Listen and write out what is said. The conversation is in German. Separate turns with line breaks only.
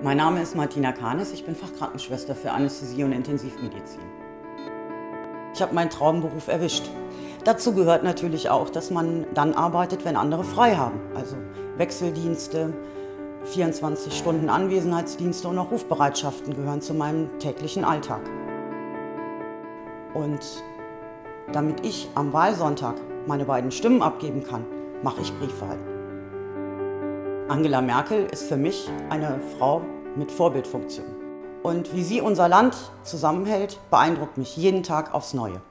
Mein Name ist Martina Kahnes, ich bin Fachkrankenschwester für Anästhesie und Intensivmedizin. Ich habe meinen Traumberuf erwischt. Dazu gehört natürlich auch, dass man dann arbeitet, wenn andere frei haben. Also Wechseldienste, 24 Stunden Anwesenheitsdienste und auch Rufbereitschaften gehören zu meinem täglichen Alltag. Und damit ich am Wahlsonntag meine beiden Stimmen abgeben kann, mache ich Briefwahl. Angela Merkel ist für mich eine Frau mit Vorbildfunktion. Und wie sie unser Land zusammenhält, beeindruckt mich jeden Tag aufs Neue.